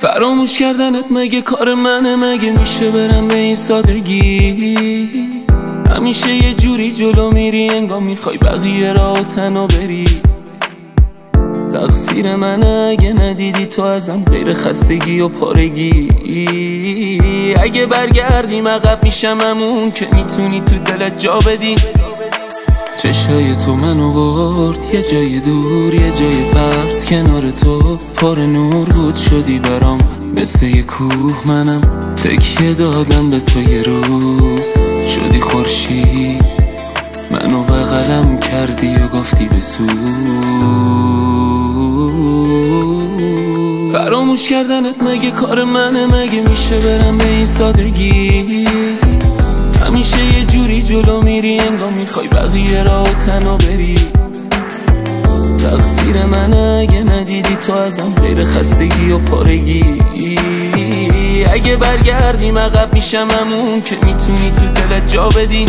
فراموش کردنت مگه کار منه؟ مگه میشه برم به این سادگی؟ همیشه یه جوری جلو میری انگاه می‌خوای بقیه را تنها بری. تقصیر منه اگه ندیدی تو ازم غیر خستگی و پارگی. اگه برگردیم عقب میشم امون که می‌تونی تو دلت جا بدی. چشای تو منو برد یه جای دور یه جای کنار تو پر نور بود شدی برام مثل یه کوه. منم تکیه دادم به تو یه روز. شدی خورشید منو بغلم کردی و گفتی بسو فراموش کردنت مگه کار منه؟ مگه میشه برم به این سادگی؟ همیشه یه جوری جلو میری انگاه می‌خوای بقیه را تنها بری. تقصیر منه. تو ازم غیر خستگی و پارگی. اگه برگردیم عقب میشم امون که می‌تونی تو دلت جا بدی.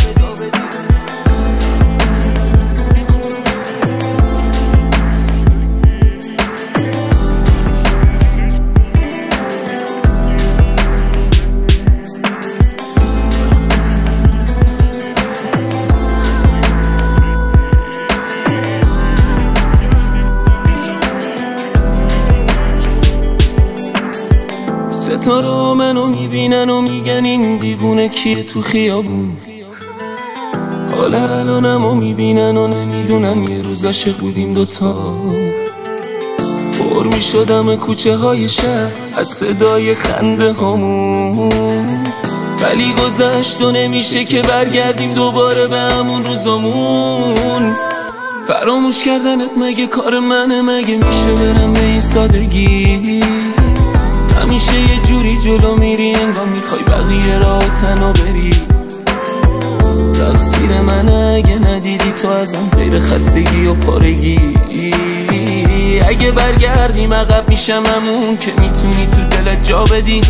ستاره منو می‌بینن و میگن این دیوونه کیه تو خیابون. حالا الانم و می‌بینن و نمی‌دونن یه روز عاشق بودیم دوتا. پر می‌شدم کوچه های شهر از صدای خنده همون ولی گذشت و نمیشه که برگردیم دوباره به همون روزامون. فراموش کردنت مگه کار منه؟ مگه میشه برم به این سادگی؟ همیشه یه جوری جلو میری انگاه می‌خوای بقیه را تنها بری. تقصیر منه اگه ندیدی تو ازم غیر خستگی و پارگی اگه برگردیم عقب میشم امون که می‌تونی تو دلت جا بدی.